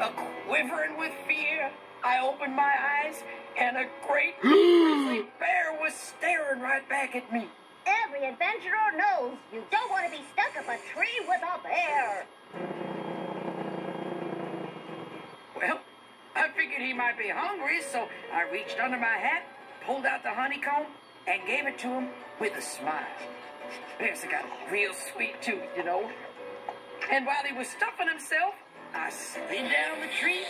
A quivering with fear, I opened my eyes, and a great grizzly bear was staring right back at me. Every adventurer knows you don't want to be stuck up a tree with a bear. Well, I figured he might be hungry, so I reached under my hat, pulled out the honeycomb, and gave it to him with a smile. Bears got a real sweet tooth, you know. And while he was stuffing himself, I slid down the tree